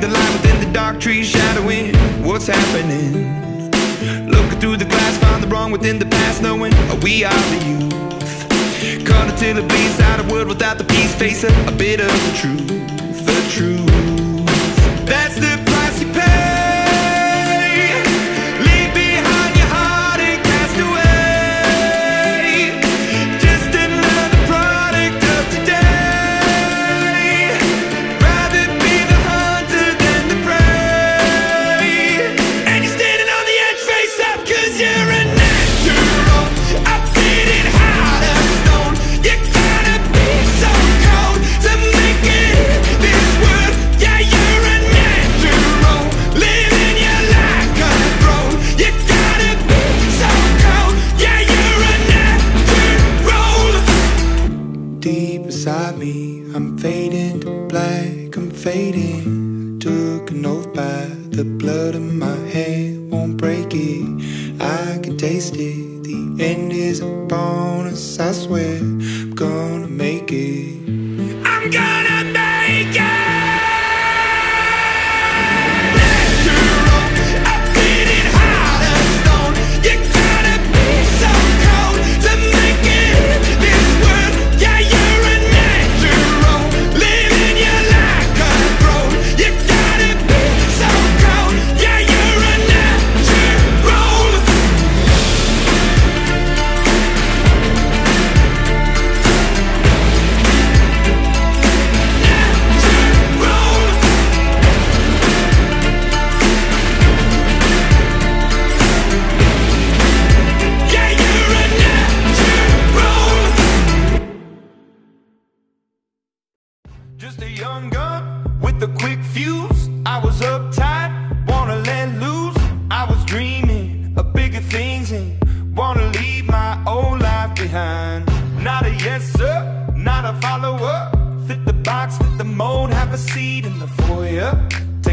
The light within the dark trees shadowing what's happening? Looking through the glass, find the wrong within the past, knowing we are the youth. Cut until it bleeds out a world without the peace, face a, a bit of the truth, the truth.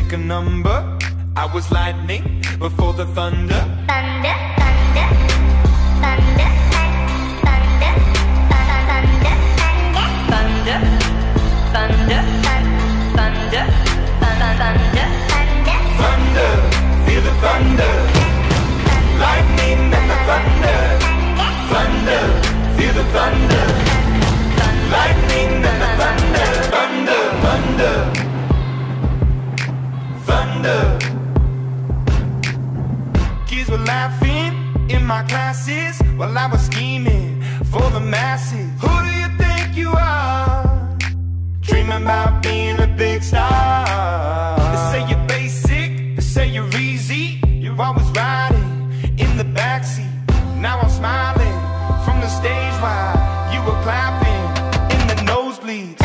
Take a number. I was lightning before the thunder. Thunder, thunder, thunder, thunder, thunder, thunder, thunder, thunder, thunder, thunder, Thunder, feel the thunder. Lightning and the thunder. Thunder, feel the thunder. Lightning laughing in my classes while I was scheming for the masses. Who do you think you are? Dreaming about being a big star. They say you're basic, they say you're easy. You're always riding in the backseat. Now I'm smiling from the stage while you were clapping in the nosebleeds.